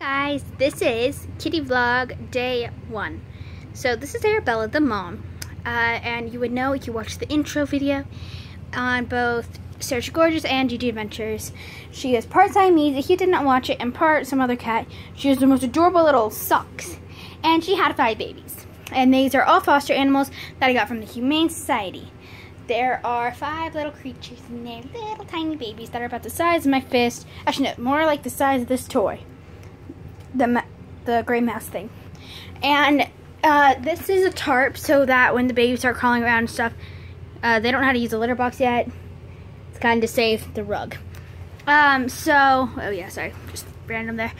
guys, this is Kitty Vlog Day 1. So this is Arabella, the mom. Uh, and you would know if you watched the intro video on both Search Gorgeous and Gigi Adventures. She is part Siamese, if you did not watch it, and part some other cat. She has the most adorable little socks. And she had five babies. And these are all foster animals that I got from the Humane Society. There are five little creatures in there, little tiny babies that are about the size of my fist. Actually, no, more like the size of this toy the the gray mouse thing. And uh, this is a tarp so that when the babies start crawling around and stuff, uh, they don't know how to use a litter box yet. It's kind of to save the rug. Um, so, oh yeah, sorry, just random there.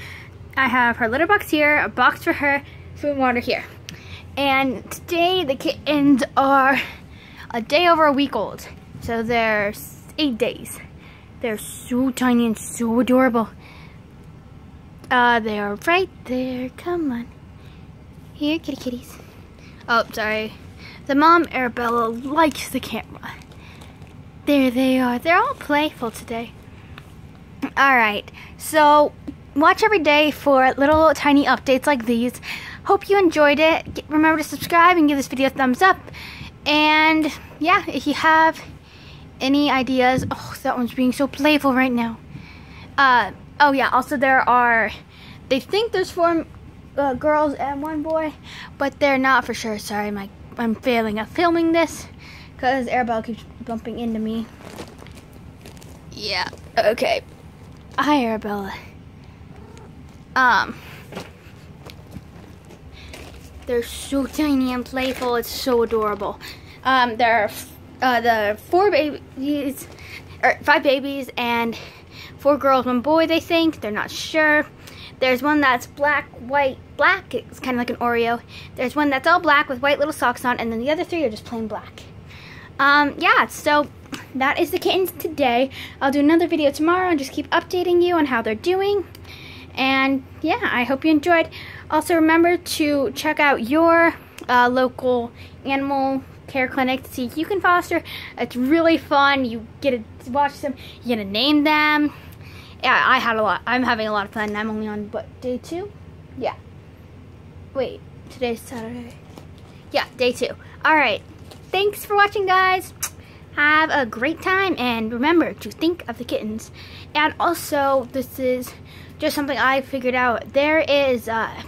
I have her litter box here, a box for her, food and water here. And today the kittens are a day over a week old. So they're eight days. They're so tiny and so adorable. Uh, they are right there. Come on. Here, kitty kitties. Oh, sorry. The mom, Arabella, likes the camera. There they are. They're all playful today. Alright, so watch every day for little tiny updates like these. Hope you enjoyed it. Remember to subscribe and give this video a thumbs up. And yeah, if you have any ideas, oh, that one's being so playful right now. Uh, Oh yeah, also there are, they think there's four uh, girls and one boy, but they're not for sure. Sorry, my I'm failing at filming this because Arabella keeps bumping into me. Yeah, okay. Hi, Arabella. Um, they're so tiny and playful. It's so adorable. Um, there are uh, the four babies, or five babies, and four girls, one boy, they think. They're not sure. There's one that's black, white, black. It's kind of like an Oreo. There's one that's all black with white little socks on, and then the other three are just plain black. Um, yeah, so that is the kittens today. I'll do another video tomorrow and just keep updating you on how they're doing. And yeah, I hope you enjoyed. Also remember to check out your uh, local animal care clinic to see if you can foster. It's really fun. You get to watch them. You get to name them yeah, I had a lot. I'm having a lot of fun. I'm only on, what, day two? Yeah. Wait, today's Saturday. Yeah, day two. All right. Thanks for watching, guys. Have a great time, and remember to think of the kittens. And also, this is just something I figured out. There is uh,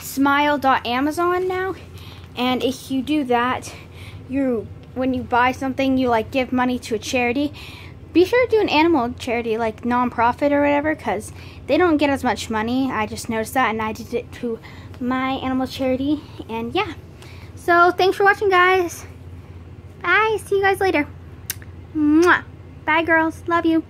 smile.amazon now, and if you do that, you when you buy something, you like give money to a charity be sure to do an animal charity like nonprofit or whatever because they don't get as much money. I just noticed that and I did it to my animal charity and yeah. So thanks for watching guys. Bye. See you guys later. Mwah. Bye girls. Love you.